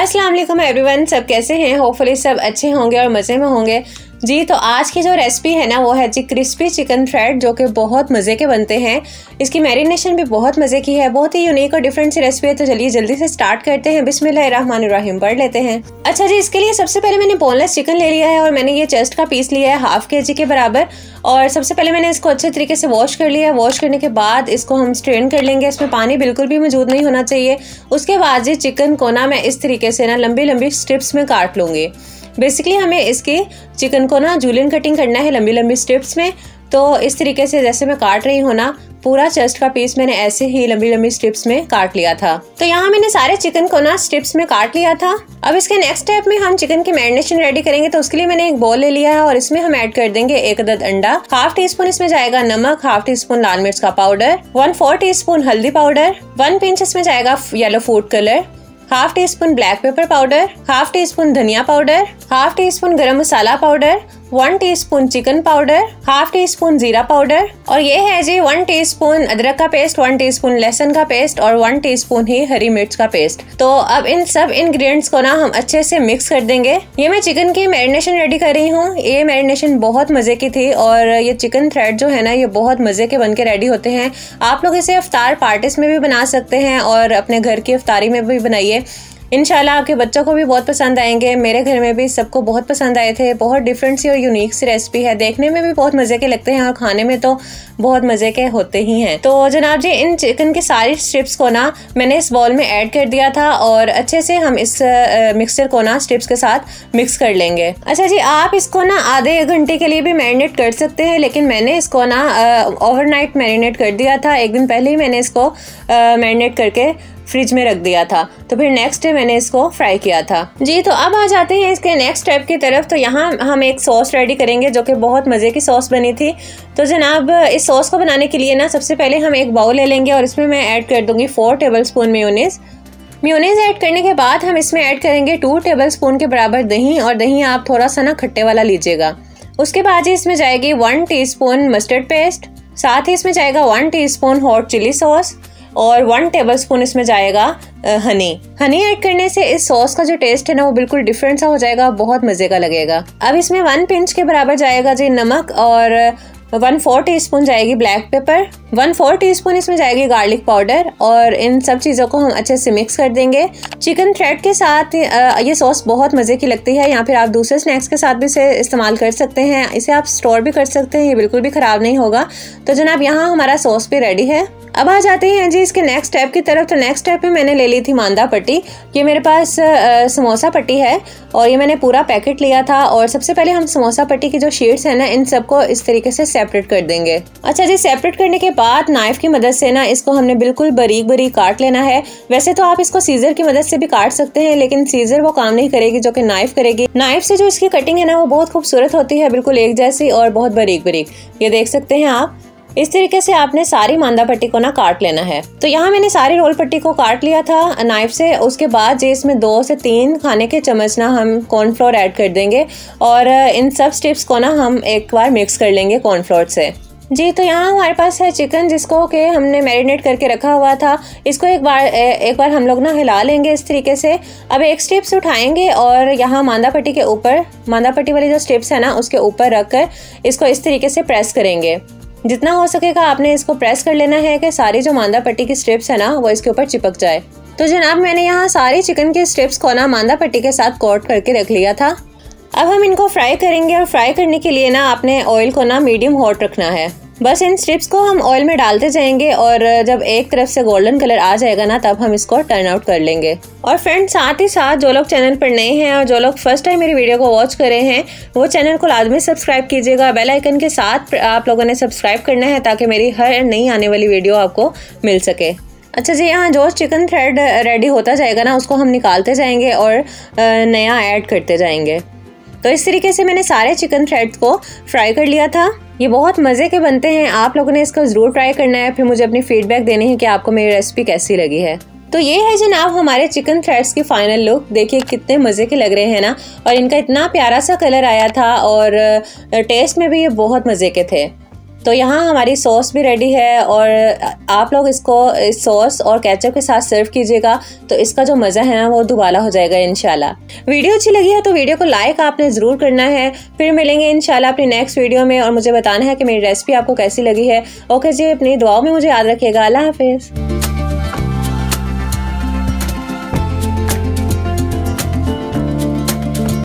अस्सलाम every one सब कैसे हैं? होपफुली सब अच्छे होंगे और मज़े में होंगे। जी तो आज की जो रेसिपी है ना, वो है जी क्रिस्पी चिकन फ्राइड जो कि बहुत मज़े के बनते हैं। इसकी मैरिनेशन भी बहुत मज़े की है, बहुत ही यूनिक और डिफरेंट सी रेसिपी है। तो चलिए जल्दी से स्टार्ट करते हैं। बिस्मिल्लाहिर्रहमानिर्रहीम, पढ़ लेते हैं। अच्छा जी, इसके लिए सबसे पहले मैंने बोनलेस चिकन ले लिया है और मैंने ये चेस्ट का पीस लिया है हाफ़ के जी के बराबर। और सबसे पहले मैंने इसको अच्छे तरीके से वॉश कर लिया है। वॉश करने के बाद इसको हम स्ट्रेन कर लेंगे। इसमें पानी बिल्कुल भी मौजूद नहीं होना चाहिए। उसके बाद जी चिकन को ना मैं इस तरीके से ना लंबी लंबी स्ट्रिप्स में काट लूँगी। बेसिकली हमें इसके चिकन को ना जूलियन कटिंग करना है लंबी लंबी स्ट्रिप्स में। तो इस तरीके से जैसे मैं काट रही हूँ ना, पूरा चेस्ट का पीस मैंने ऐसे ही लंबी लंबी स्ट्रिप्स में काट लिया था। तो यहाँ मैंने सारे चिकन को ना स्ट्रिप्स में काट लिया था। अब इसके नेक्स्ट स्टेप में हम चिकन की मैरिनेशन रेडी करेंगे तो उसके लिए मैंने एक बॉल ले लिया है और इसमें हम ऐड कर देंगे एक अदद अंडा। हाफ़ टी स्पून इसमें जाएगा नमक हाफ़ टी स्पून लाल मिर्च का powder one four teaspoon हल्दी पाउडर वन पिंच इसमें जाएगा yellow food colour half teaspoon black pepper powder half teaspoon धनिया powder half teaspoon garam masala powder, one teaspoon chicken powder, half teaspoon जीरा powder. और ये है जी one teaspoon अदरक का पेस्ट, वन टीस्पून लहसुन का पेस्ट और वन टीस्पून ही हरी मिर्च का पेस्ट। तो अब इन सब इंग्रेडिएंट्स को ना हम अच्छे से मिक्स कर देंगे। ये मैं चिकन की मैरिनेशन रेडी कर रही हूँ। ये मैरिनेशन बहुत मज़े की थी और ये चिकन थ्रेड जो है ना, ये बहुत मज़े के बन के रेडी होते हैं। आप लोग इसे अफ्तार पार्टीज़ में भी बना सकते हैं और अपने घर की अफ्तारी में भी बनाइए। इनशाला आपके बच्चों को भी बहुत पसंद आएँगे। मेरे घर में भी सबको बहुत पसंद आए थे। बहुत डिफरेंट सी और यूनिक सी रेसिपी है। देखने में भी बहुत मज़े के लगते हैं और खाने में तो बहुत मज़े के होते ही हैं। तो जनाब जी, इन चिकन की सारी स्ट्रिप्स को ना मैंने इस बॉल में ऐड कर दिया था और अच्छे से हम इस मिक्सचर को ना स्ट्रिप्स के साथ मिक्स कर लेंगे। अच्छा जी, आप इसको ना आधे घंटे के लिए भी मैरिनेट कर सकते हैं, लेकिन मैंने इसको ना ओवरनाइट मैरिनेट कर दिया था। एक दिन पहले ही मैंने इसको मैरिनेट करके फ्रिज में रख दिया था। तो फिर नेक्स्ट डे मैंने इसको फ्राई किया था। जी तो अब आ जाते हैं इसके नेक्स्ट स्टेप की तरफ़। तो यहाँ हम एक सॉस रेडी करेंगे, जो कि बहुत मज़े की सॉस बनी थी। तो जनाब, इस सॉस को बनाने के लिए ना, सबसे पहले हम एक बाउल ले लेंगे और इसमें मैं ऐड कर दूँगी four tablespoon mayonnaise mayonnaise add करने के बाद हम इसमें ऐड करेंगे टू टेबल स्पून के बराबर दही, और दही आप थोड़ा सा ना खट्टे वाला लीजिएगा। उसके बाद ही इसमें जाएगी वन टीस्पून मस्टर्ड पेस्ट साथ ही इसमें जाएगा one teaspoon hot chilli sauce और वन टेबल स्पून इसमें जाएगा हनी हनी ऐड करने से इस सॉस का जो टेस्ट है ना, वो बिल्कुल डिफरेंट सा हो जाएगा, बहुत मज़े का लगेगा. अब इसमें वन पिंच के बराबर जाएगा जी नमक और वन फोर टी स्पून जाएगी black pepper one four teaspoon इसमें जाएगी गार्लिक पाउडर और इन सब चीज़ों को हम अच्छे से मिक्स कर देंगे. चिकन थ्रेड के साथ ये सॉस बहुत मज़े की लगती है. या फिर आप दूसरे स्नैक्स के साथ भी इसे इस्तेमाल कर सकते हैं. इसे आप स्टोर भी कर सकते हैं, ये बिल्कुल भी ख़राब नहीं होगा. तो जनाब, यहाँ हमारा सॉस भी रेडी है. अब आ जाते हैं जी इसके नेक्स्ट स्टेप की तरफ़। तो नेक्स्ट स्टेप में मैंने ले ली थी मांदा पट्टी। ये मेरे पास समोसा पट्टी है और ये मैंने पूरा पैकेट लिया था और सबसे पहले हम समोसा पट्टी की जो शीट्स है ना, इन सबको इस तरीके से सेपरेट कर देंगे। अच्छा जी सेपरेट करने के बाद नाइफ की मदद से ना इसको हमने बिल्कुल बरीक बरीक काट लेना है। वैसे तो आप इसको सीजर की मदद से भी काट सकते हैं, लेकिन सीजर वो काम नहीं करेगी जो कि नाइफ करेगी। नाइफ से जो इसकी कटिंग है ना, वो बहुत खूबसूरत होती है, बिल्कुल एक जैसी और बहुत बरीक बरीक ये देख सकते हैं आप। इस तरीके से आपने सारी मांदा पट्टी को ना काट लेना है। तो यहाँ मैंने सारी रोल पट्टी को काट लिया था, नाइफ से। उसके बाद जो इसमें दो से तीन खाने के चम्मच ना हम कॉर्नफ्लोर ऐड कर देंगे और इन सब स्टिप्स को ना हम एक बार मिक्स कर लेंगे कॉर्नफ्लोर से। जी तो यहाँ हमारे पास है चिकन जिसको के हमने मैरिनेट करके रखा हुआ था। इसको एक बार एक बार हम लोग ना हिला लेंगे इस तरीके से। अब एक स्टेप्स उठाएँगे और यहाँ मांदा पट्टी के ऊपर, मांदा पट्टी वाली जो स्टेप्स है ना, उसके ऊपर रख कर इसको इस तरीके से प्रेस करेंगे। जितना हो सकेगा आपने इसको प्रेस कर लेना है कि सारी जो मांदा पट्टी की स्ट्रिप्स है ना, वो इसके ऊपर चिपक जाए। तो जनाब, मैंने यहाँ सारी चिकन के स्ट्रिप्स को ना मांदा पट्टी के साथ कोट करके रख लिया था। अब हम इनको फ्राई करेंगे और फ्राई करने के लिए ना आपने ऑयल को ना मीडियम हॉट रखना है। बस इन स्ट्रिप्स को हम ऑयल में डालते जाएँगे और जब एक तरफ़ से गोल्डन कलर आ जाएगा ना, तब हम इसको टर्न आउट कर लेंगे। और फ्रेंड साथ ही साथ जो लोग चैनल पर नए हैं और जो लोग फ़र्स्ट टाइम मेरी वीडियो को वॉच कर रहे हैं, वो चैनल को लाजमी सब्सक्राइब कीजिएगा। बेल आइकन के साथ आप लोगों ने सब्सक्राइब करना है ताकि मेरी हर नई आने वाली वीडियो आपको मिल सके। अच्छा जी, यहाँ जो चिकन थ्रेड रेडी होता जाएगा ना, उसको हम निकालते जाएँगे और नया ऐड करते जाएँगे। तो इस तरीके से मैंने सारे चिकन थ्रेड को फ्राई कर लिया था। ये बहुत मज़े के बनते हैं। आप लोगों ने इसको ज़रूर ट्राई करना है। फिर मुझे अपनी फीडबैक देनी है कि आपको मेरी रेसिपी कैसी लगी है। तो ये है जनाब हमारे चिकन थ्रेड्स की फाइनल लुक देखिए कितने मज़े के लग रहे हैं ना। और इनका इतना प्यारा सा कलर आया था और टेस्ट में भी ये बहुत मज़े के थे। तो यहाँ हमारी सॉस भी रेडी है और आप लोग इसको, इस सॉस और कैचअप के साथ सर्व कीजिएगा तो इसका जो मज़ा है ना वो दुबाला हो जाएगा इनशाला वीडियो अच्छी लगी है तो वीडियो को लाइक आपने ज़रूर करना है। फिर मिलेंगे इनशाला अपनी नेक्स्ट वीडियो में और मुझे बताना है कि मेरी रेसिपी आपको कैसी लगी है। ओके जी, अपनी दुआओं में मुझे याद रखिएगा। अल्लाह हाफिज़।